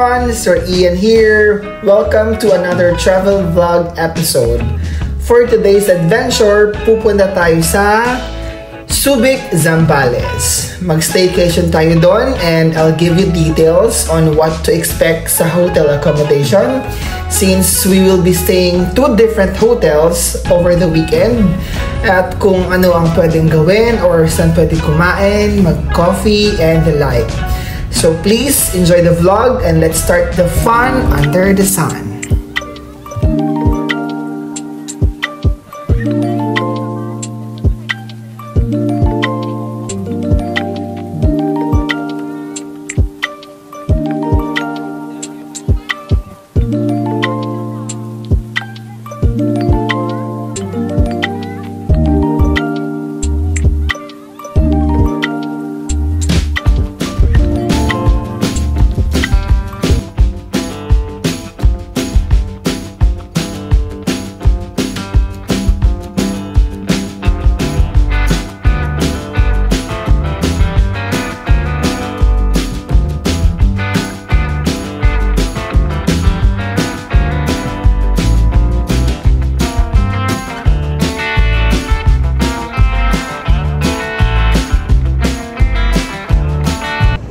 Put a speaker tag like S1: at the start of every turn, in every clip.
S1: everyone, Sir Ian here. Welcome to another travel vlog episode. For today's adventure, pupunta tayo sa Subic, Zambales. Mag-staycation tayo doon and I'll give you details on what to expect sa hotel accommodation since we will be staying two different hotels over the weekend at kung ano ang pwedeng gawin or saan pwede kumain, mag-coffee, and the like. So please enjoy the vlog and let's start the fun under the sun.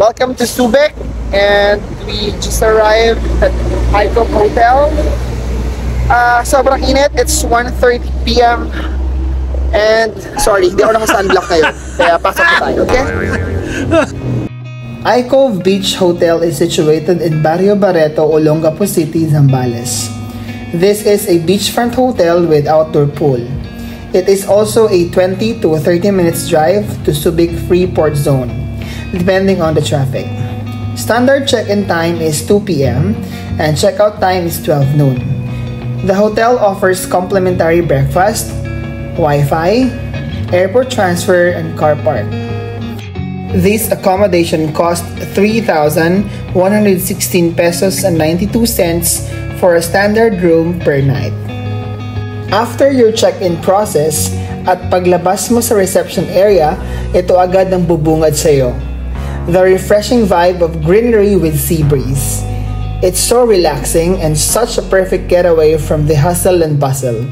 S1: Welcome to Subic and we just arrived at Icom Hotel. Uh, sobrang init. It's 1.30 p.m. And sorry, hindi ako naka-sunblock ngayon. Kaya pasok na tayo, okay? Icove Beach Hotel is situated in Barrio Barreto, Olongapo City, Zambales. This is a beachfront hotel with outdoor pool. It is also a 20 to 30 minutes drive to Subic Freeport Zone, depending on the traffic. Standard check-in time is 2 p.m. and check-out time is 12 noon. The hotel offers complimentary breakfast, Wi-Fi, airport transfer, and car park. This accommodation cost 3,116 pesos and 92 cents for a standard room per night. After your check-in process at paglabas mo sa reception area, ito agad ang bubungad sa iyo. The refreshing vibe of greenery with sea breeze. It's so relaxing and such a perfect getaway from the hustle and bustle.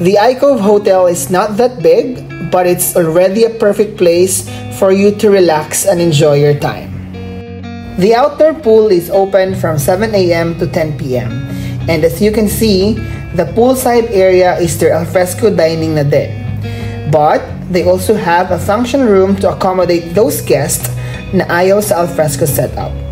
S1: The Icove Hotel is not that big, but it's already a perfect place for you to relax and enjoy your time. The outdoor pool is open from 7 a.m. to 10 p.m. And as you can see, the poolside area is their alfresco dining na din. But they also have a function room to accommodate those guests na ayaw sa alfresco setup.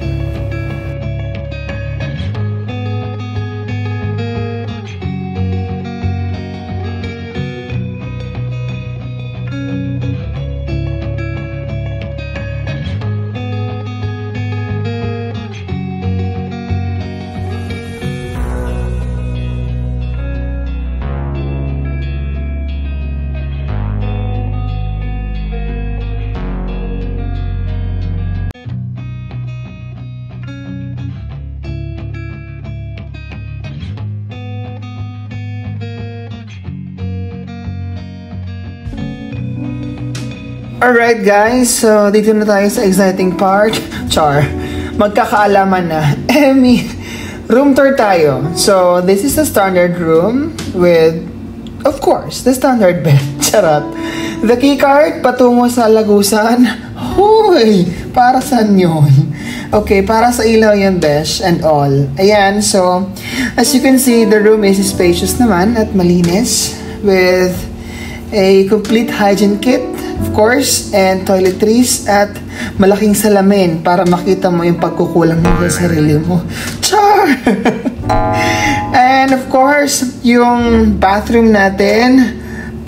S1: Alright guys, so dito na tayo sa exciting part. Char, magkakaalaman na. Emmy, room tour tayo. So, this is the standard room with, of course, the standard bed. Charot. The key card, patungo sa Lagusan. Hoy, para saan yun? Okay, para sa ilaw yan, besh, and all. Ayan, so, as you can see, the room is spacious naman at malinis with a complete hygiene kit of course, and toiletries at malaking salamin para makita mo yung pagkukulang mo sa sarili mo. Char! and of course, yung bathroom natin,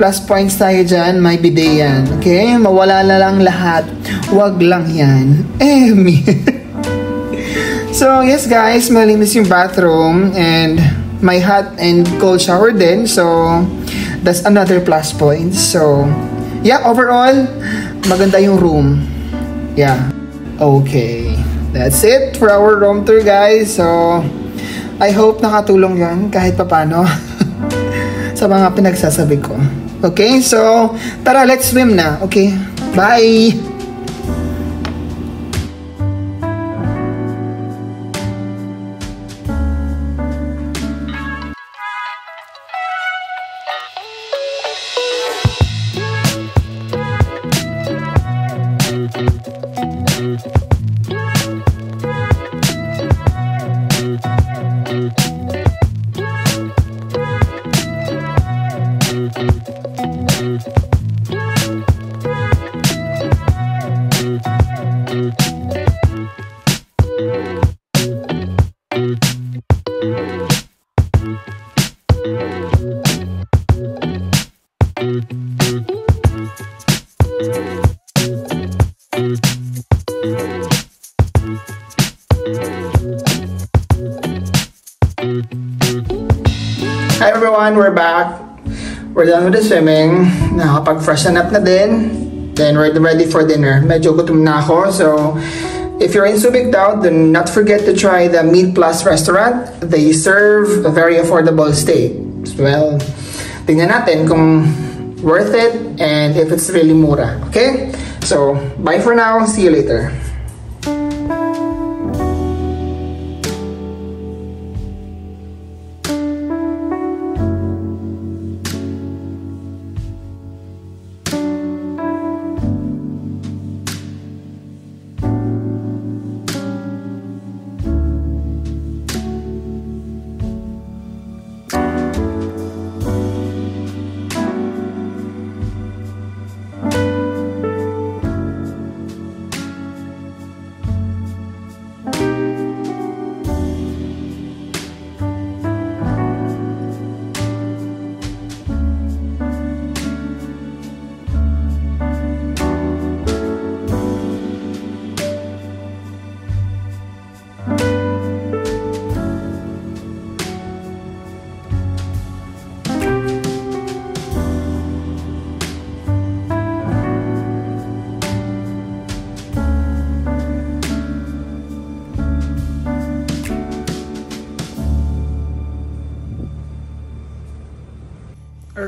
S1: plus points tayo dyan, may bidet yan. Okay? Mawala na lang lahat. Wag lang yan. Emi. so, yes guys, malinis yung bathroom and may hot and cold shower din. So, that's another plus point. So, yeah, overall, maganda yung room. Yeah. Okay. That's it for our room tour, guys. So, I hope nakatulong yon kahit papano sa mga pinagsasabi ko. Okay, so, tara, let's swim na. Okay, bye! Everyone, we're back. We're done with the swimming. Nakapag-freshen up na din. Then we're ready for dinner. Medyo gutom na ako. So, if you're in Subic do not forget to try the Meat Plus restaurant. They serve a very affordable steak. Well, tingnan natin kung worth it and if it's really mura. Okay? So, bye for now. See you later.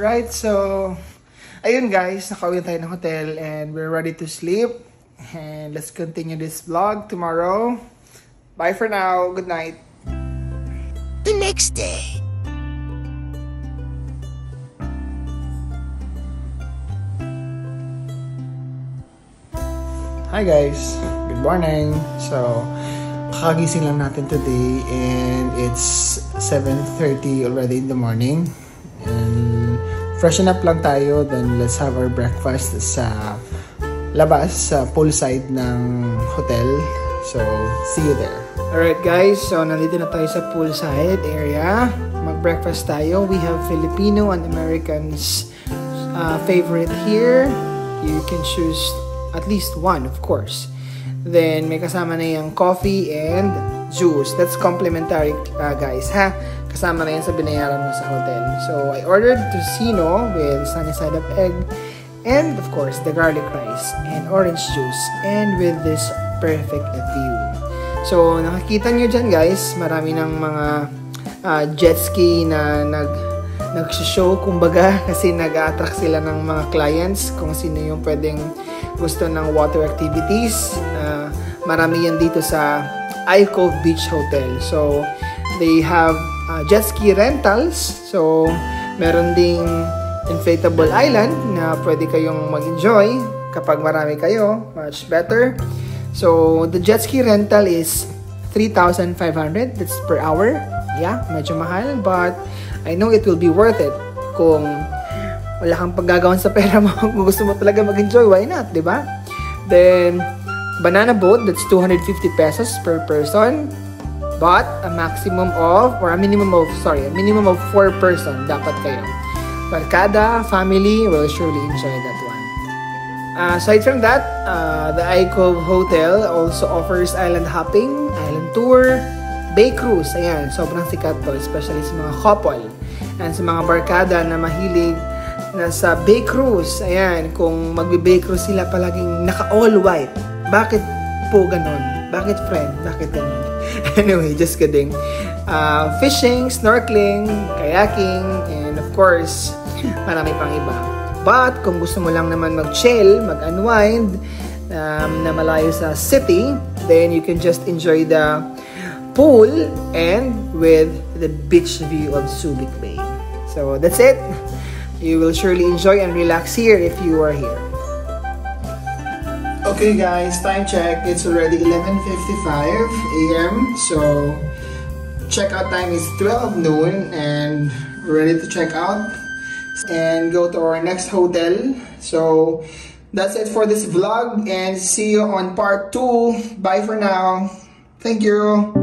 S1: Alright, so ayun guys, nakauwi tayo ng hotel and we're ready to sleep. And let's continue this vlog tomorrow. Bye for now. Good night.
S2: The next day.
S1: Hi guys, good morning. So, kakagising lang natin today and it's 7.30 already in the morning. Freshen up lang tayo, then let's have our breakfast sa labas, sa poolside ng hotel. So, see you there. Alright guys, so nandito na tayo sa poolside area. Mag-breakfast tayo. We have Filipino and Americans uh, favorite here. You can choose at least one, of course. Then, may kasama na yung coffee and juice. That's complimentary, uh, guys, ha? Kasama na yan sa binayaran mo sa hotel. So, I ordered tocino with sunny side up egg and, of course, the garlic rice and orange juice and with this perfect view. So, nakikita nyo dyan, guys, marami ng mga uh, jet ski na nag nag-show kumbaga kasi nag-attract sila ng mga clients kung sino yung pwedeng gusto ng water activities. Uh, marami yan dito sa Icove Beach Hotel. So, they have uh, jet ski rentals. So, meron ding inflatable island na pwede kayong mag-enjoy kapag marami kayo. Much better. So, the jet ski rental is 3,500. That's per hour. Yeah, medyo mahal. But, I know it will be worth it kung wala kang paggagawan sa pera mo, kung gusto mo talaga mag-enjoy, why not, di ba? Then, banana boat, that's 250 pesos per person. But, a maximum of, or a minimum of, sorry, a minimum of 4 person dapat kayo. Barkada, family will surely enjoy that one. Uh, aside from that, uh, the Icove Hotel also offers island hopping, island tour, bay cruise. Ayan, sobrang sikat to, especially sa mga couple and sa mga barkada na mahilig nasa Bay Cruise. Ayan, kung magbe-Bay Cruise sila palaging naka-all white. Bakit po ganon? Bakit friend? Bakit ganon? anyway, just kidding. Uh, fishing, snorkeling, kayaking, and of course, marami pang iba. But, kung gusto mo lang naman mag-chill, mag-unwind, um, na malayo sa city, then you can just enjoy the pool and with the beach view of Subic Bay. So, that's it. You will surely enjoy and relax here if you are here. Okay guys, time check. It's already 11.55 a.m. So, checkout time is 12 noon and ready to check out and go to our next hotel. So, that's it for this vlog and see you on part 2. Bye for now. Thank you.